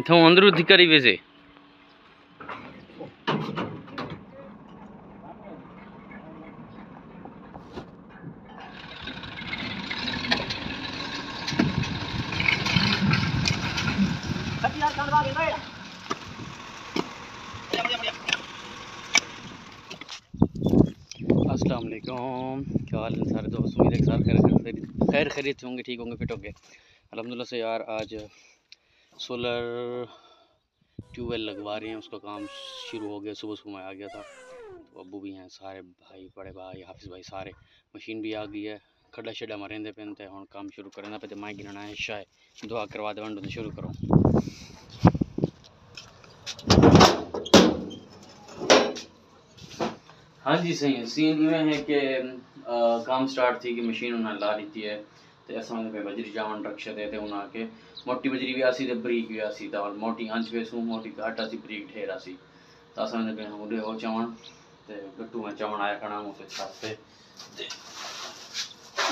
تھوں اندرو تھی کری السلام علیکم۔ کیا حال ہے سارے دوست؟ امید ہے سارے خیر خیر خیر خیریت سے ہوں گے، ٹھیک ہوں گے، فٹ ہوں گے۔ الحمدللہ سے یار، آج سولر ٹیوب ویل لگوا رہے ہیں، اس کا کام شروع ہو گیا، صبح صبح میں آ گیا تھا۔ تو ابو بھی ہیں سارے بھائی، بڑے بھائی، حافظ بھائی سارے۔ مشین بھی آ گئی ہے، کھڈا شڈا مرندے پہنتے ہوں کام شروع کرنا پہ مائیں گننا ہے شاید دعا کروا دے، ونڈو شروع کرو۔ ہاں جی صحیح ہے۔ سین یہ ہے کہ کام سٹارٹ تھی کہ مشین انہیں لا لیتی ہے۔ અસાને ભાઈ બજરી જાવણ રક્ષતે તે ઉનાકે મોટી બજરી વ્યાસી તે બ્રીક વ્યાસી તા ઓર મોટી આંચ વે સુ મોટી ઘાટા સી બ્રીક ઠેરાસી તા અસાને ભાઈ ઉડે હો ચવણ તે ગટ્ટુ માં ચવણ આયા ઘણા મુસે છાસે તે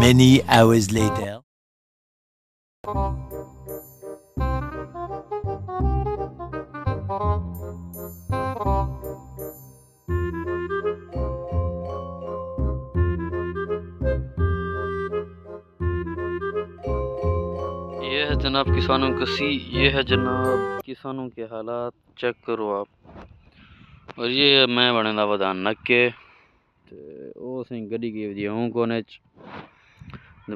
Many hours later. یہ ہے جناب کسانوں کا سی یہ ہے جناب کسانوں کے حالات چیک کرو آپ۔ اور یہ ہے میں بنے دا ودان نکے او سیں گڈی کی وجہ ہوں کونے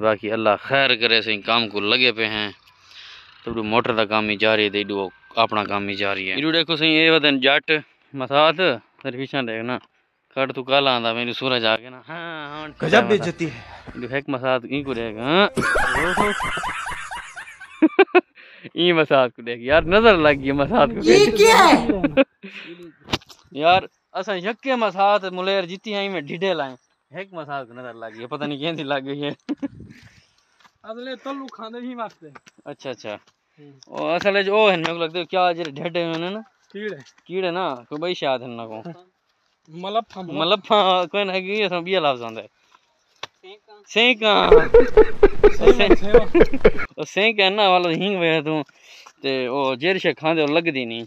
باقی اللہ خیر کرے سیں کام کو لگے پہ ہیں۔ تو موٹر دا کام ہی جاری ہے تے ایڈو اپنا کام ہی جاری ہے۔ ایڈو دیکھو سیں یہ ودن جٹ مسات پیچھے دیکھنا۔ کٹ تو کالا آندا میری سورج آ گیا نا۔ ہاں ہاں گجب بیچتی ہے۔ ایڈو ہیک مسات این کو دیکھ ہاں۔ این مسات کو دیکھ یار نظر لگ گئی مسات کو یہ کیا ہے؟ یار اساں یکے مسات ملیر جیتی ہیں میں ڈھڈے لائیں۔ ایک مسات کو نظر لگ گئی پتہ نہیں کیندی لگ گئی ہے۔ اصلے تلو کھاندے ہی واسطے اچھا اچھا۔ او اصل وچ او ہیں میرے کیا جڑے ڈھڈے ہیں نا۔ کیڑے؟ کیڑے نا کوئی بئی شاد ہیں نا کو۔ ہم مطلب کوئی نہ کہ اساں بیا لفظ آندا ہے۔ سینکاں او سینک ہے نا والا ہنگ وے تو تے او جیرش کھاندے او لگدی نہیں